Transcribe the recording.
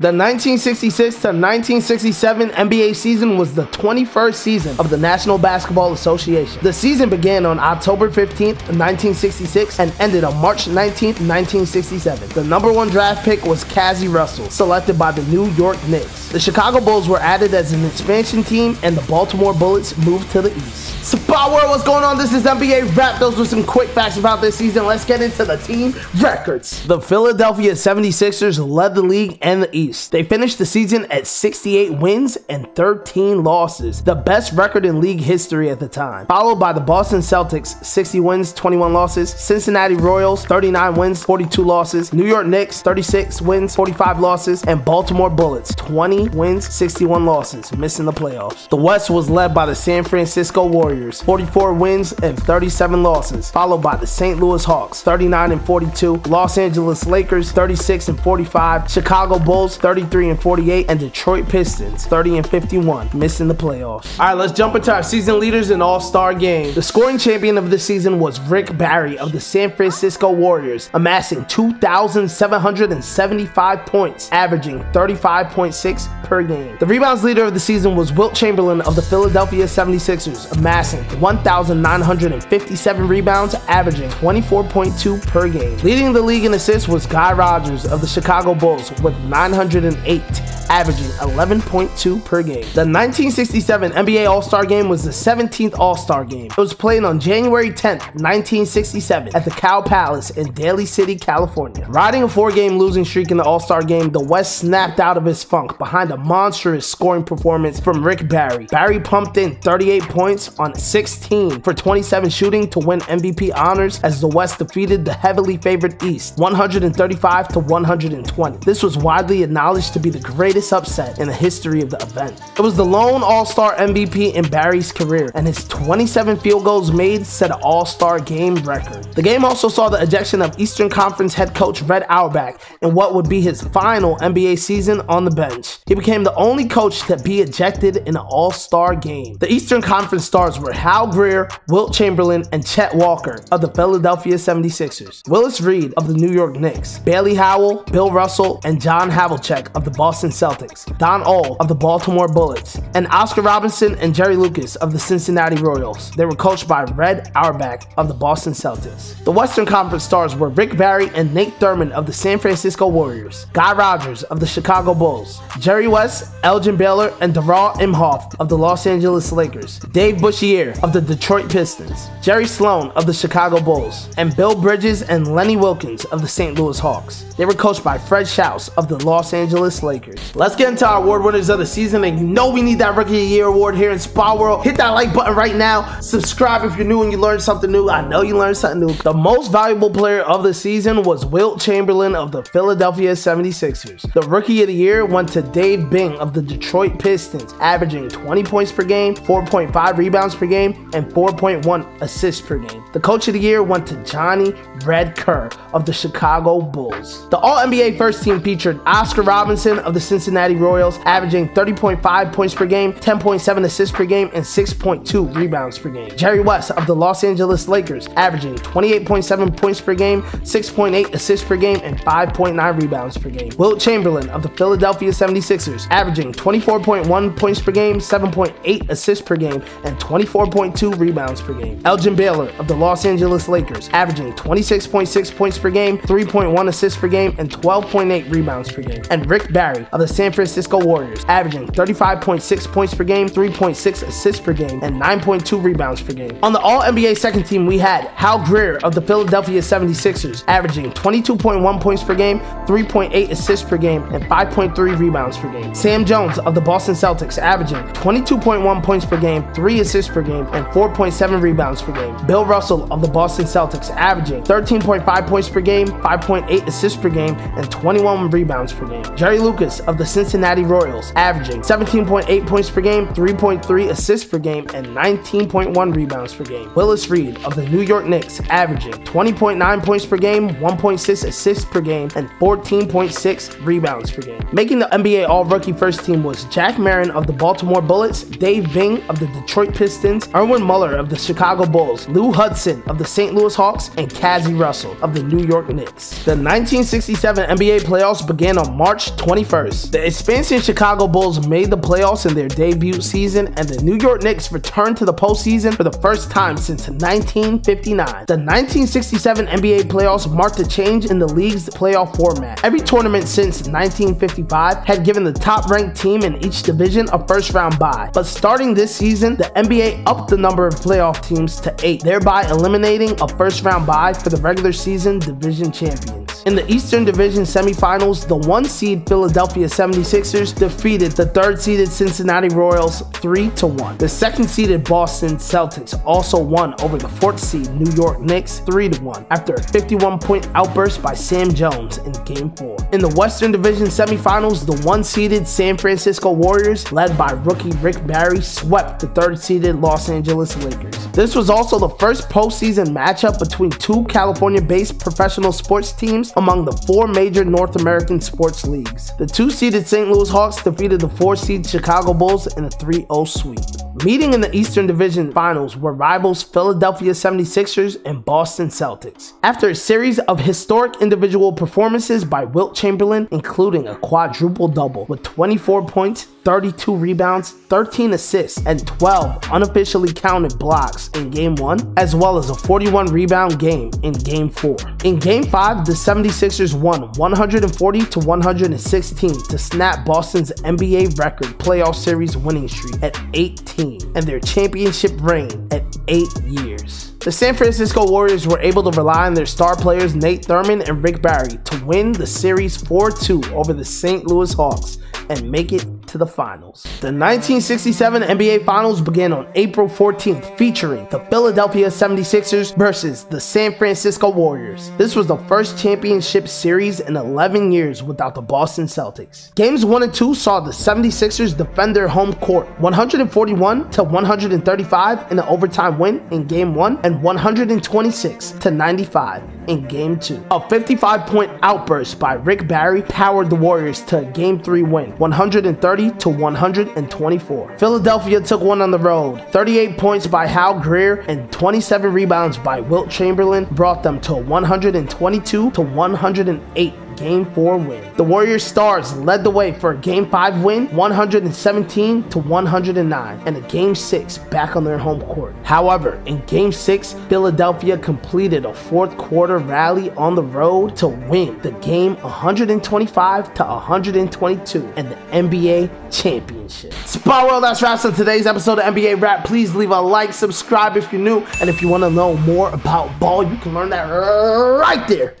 The 1966 to 1967 NBA season was the 21st season of the National Basketball Association. The season began on October 15, 1966 and ended on March 19, 1967. The number one draft pick was Cazzie Russell, selected by the New York Knicks. The Chicago Bulls were added as an expansion team and the Baltimore Bullets moved to the east. Spa World, what's going on? This is NBA Wrap. Those were some quick facts about this season. Let's get into the team records. The Philadelphia 76ers led the league and the East. They finished the season at 68 wins and 13 losses, the best record in league history at the time. Followed by the Boston Celtics, 60 wins, 21 losses, Cincinnati Royals, 39 wins, 42 losses, New York Knicks, 36 wins, 45 losses, and Baltimore Bullets, 20 wins, 61 losses, missing the playoffs. The West was led by the San Francisco Warriors, 44 wins and 37 losses, followed by the St. Louis Hawks, 39 and 42, Los Angeles Lakers, 36 and 45, Chicago Bulls, 33 and 48, and Detroit Pistons, 30 and 51, missing the playoffs. All right, let's jump into our season leaders and all-star game. The scoring champion of the season was Rick Barry of the San Francisco Warriors, amassing 2,775 points, averaging 35.6 per game. The rebounds leader of the season was Wilt Chamberlain of the Philadelphia 76ers, amassing 1,957 rebounds, averaging 24.2 per game. Leading the league in assists was Guy Rodgers of the Chicago Bulls with 908 averaging 11.2 per game. The 1967 NBA All-Star Game was the 17th All-Star Game. It was played on January 10th, 1967 at the Cow Palace in Daly City, California. Riding a four-game losing streak in the All-Star Game, the West snapped out of its funk behind a monstrous scoring performance from Rick Barry. Barry pumped in 38 points on 16 for 27 shooting to win MVP honors as the West defeated the heavily favored East 135 to 120. This was widely acknowledged to be the greatest upset in the history of the event. It was the lone All-Star MVP in Barry's career, and his 27 field goals made set an All-Star game record. The game also saw the ejection of Eastern Conference head coach Red Auerbach in what would be his final NBA season on the bench. He became the only coach to be ejected in an All-Star game. The Eastern Conference stars were Hal Greer, Wilt Chamberlain, and Chet Walker of the Philadelphia 76ers, Willis Reed of the New York Knicks, Bailey Howell, Bill Russell, and John Havlicek of the Boston Celtics, Don Ohl of the Baltimore Bullets, and Oscar Robertson and Jerry Lucas of the Cincinnati Royals. They were coached by Red Auerbach of the Boston Celtics. The Western Conference stars were Rick Barry and Nate Thurmond of the San Francisco Warriors, Guy Rodgers of the Chicago Bulls, Jerry West, Elgin Baylor, and Darrall Imhoff of the Los Angeles Lakers, Dave DeBusschere of the Detroit Pistons, Jerry Sloan of the Chicago Bulls, and Bill Bridges and Lenny Wilkens of the St. Louis Hawks. They were coached by Fred Schaus of the Los Angeles Lakers. Let's get into our award winners of the season, and you know we need that Rookie of the Year award here in Spa World. Hit that like button right now. Subscribe if you're new and you learned something new. I know you learned something new. The most valuable player of the season was Wilt Chamberlain of the Philadelphia 76ers. The Rookie of the Year went to Dave Bing of the Detroit Pistons, averaging 20 points per game, 4.5 rebounds per game, and 4.1 assists per game. The Coach of the Year went to Johnny Red Kerr of the Chicago Bulls. The All NBA First Team featured Oscar Robinson of the Cincinnati Royals, averaging 30.5 points per game, 10.7 assists per game, and 6.2 rebounds per game. Jerry West of the Los Angeles Lakers, averaging 28.7 points per game, 6.8 assists per game, and 5.9 rebounds per game. Wilt Chamberlain of the Philadelphia 76ers, averaging 24.1 points per game, 7.8 assists per game, and 24.2 rebounds per game. Elgin Baylor of the Los Angeles Lakers, averaging 26.6 points per game, 3.1 assists per game, and 12.8 rebounds per game. And Rick Barry of the San Francisco Warriors, averaging 35.6 points per game, 3.6 assists per game, and 9.2 rebounds per game. On the All NBA second team, we had Hal Greer of the Philadelphia 76ers, averaging 22.1 points per game, 3.8 assists per game, and 5.3 rebounds per game. Sam Jones of the Boston Celtics, averaging 22.1 points per game, 3 assists per game, and 4.7 rebounds per game. Bill Russell of the Boston Celtics, averaging 13.5 points per game, 5.8 assists per game, and 21 rebounds per game. Jerry Lucas of the the Cincinnati Royals, averaging 17.8 points per game, 3.3 assists per game, and 19.1 rebounds per game. Willis Reed of the New York Knicks, averaging 20.9 points per game, 1.6 assists per game, and 14.6 rebounds per game. Making the NBA All Rookie First Team was Jack Marin of the Baltimore Bullets, Dave Bing of the Detroit Pistons, Erwin Mueller of the Chicago Bulls, Lou Hudson of the St. Louis Hawks, and Cazzie Russell of the New York Knicks. The 1967 NBA playoffs began on March 21st. The expansion Chicago Bulls made the playoffs in their debut season, and the New York Knicks returned to the postseason for the first time since 1959. The 1967 NBA playoffs marked a change in the league's playoff format. Every tournament since 1955 had given the top ranked team in each division a first round bye, but starting this season, the NBA upped the number of playoff teams to eight, thereby eliminating a first round bye for the regular season division champions. In the Eastern Division semifinals, the one seed Philadelphia 76ers defeated the third seeded Cincinnati Royals 3 1. The second seeded Boston Celtics also won over the fourth seed New York Knicks 3 1 after a 51 point outburst by Sam Jones in Game 4. In the Western Division semifinals, the one seeded San Francisco Warriors, led by rookie Rick Barry, swept the third seeded Los Angeles Lakers. This was also the first postseason matchup between two California based professional sports teams among the four major North American sports leagues. The two seeded St. Louis Hawks defeated the four seed Chicago Bulls in a 3 0 sweep. Meeting in the Eastern Division Finals were rivals Philadelphia 76ers and Boston Celtics. After a series of historic individual performances by Wilt Chamberlain, including a quadruple double with 24 points, 32 rebounds, 13 assists, and 12 unofficially counted blocks in Game 1, as well as a 41 rebound game in Game 4. In Game 5, the 76ers won 140 to 116 to snap Boston's NBA record playoff series winning streak at 18 and their championship reign at 8 years. The San Francisco Warriors were able to rely on their star players Nate Thurmond and Rick Barry to win the series 4-2 over the St. Louis Hawks and make it to the finals. The 1967 NBA Finals began on April 14th, featuring the Philadelphia 76ers versus the San Francisco Warriors. This was the first championship series in 11 years without the Boston Celtics. Games 1 and 2 saw the 76ers defend their home court 141 to 135 in an overtime win in game 1 and 126 to 95 in game 2. A 55 point outburst by Rick Barry powered the Warriors to a game 3 win 130 to 124. Philadelphia took one on the road. 38 points by Hal Greer and 27 rebounds by Wilt Chamberlain brought them to a 122 to 108 Game 4 win. The Warriors Stars led the way for a Game 5 win, 117 to 109, and a Game 6 back on their home court. However, in Game 6, Philadelphia completed a fourth quarter rally on the road to win the game 125 to 122 and the NBA championship. Spa World, that's wraps on today's episode of NBA Rap. Please leave a like, subscribe if you're new, and if you want to know more about ball, you can learn that right there